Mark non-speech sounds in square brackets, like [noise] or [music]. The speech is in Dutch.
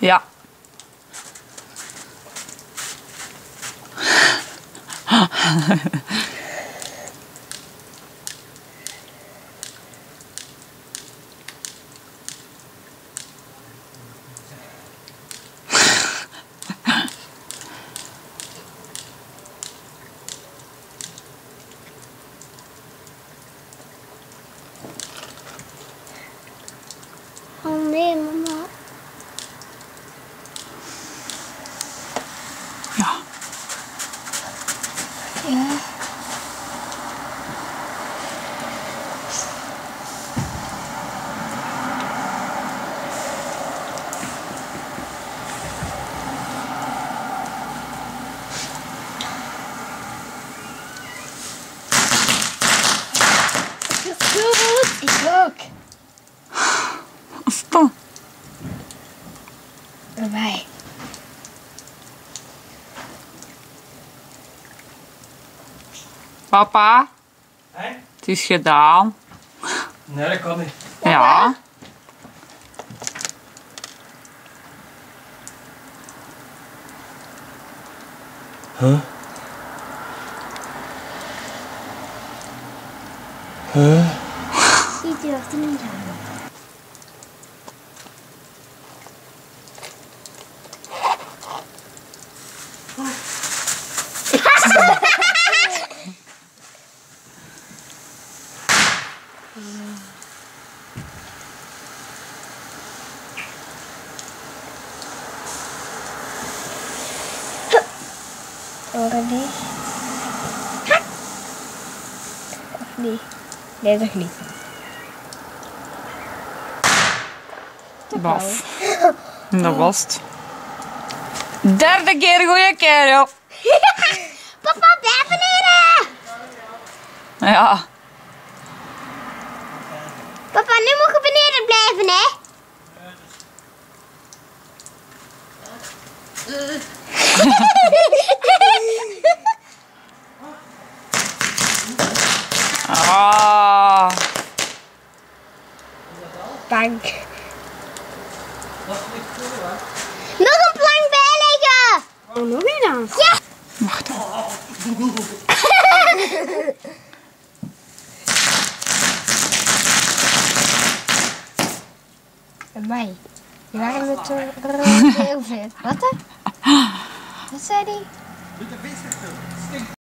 Ja. Is dat? Erbij. Papa, Hé? het is gedaan. Nee, dat kan niet. Ja. Huh? Huh? gidiyorsun ini, ini. Ready? Baf. Dat was het. Derde keer goeie kerel. [laughs] Papa, blijf beneden! Ja. Papa, nu moet je beneden blijven, hè? Ah. Plank. Nog een plank bijleggen! Oh, nog een dan? Ja! Wacht. Bij [laughs] mij. Die waren met heel veel. [laughs] Wat dan? [laughs] Wat zei die?